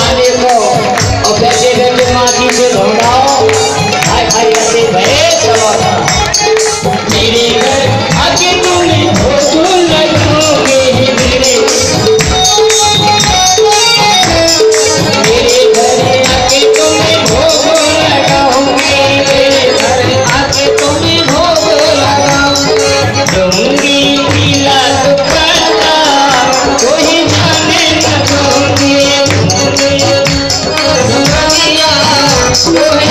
पर तुम्हें आने को और बैठे बैठे माँ जी से ढूंढ Yeah.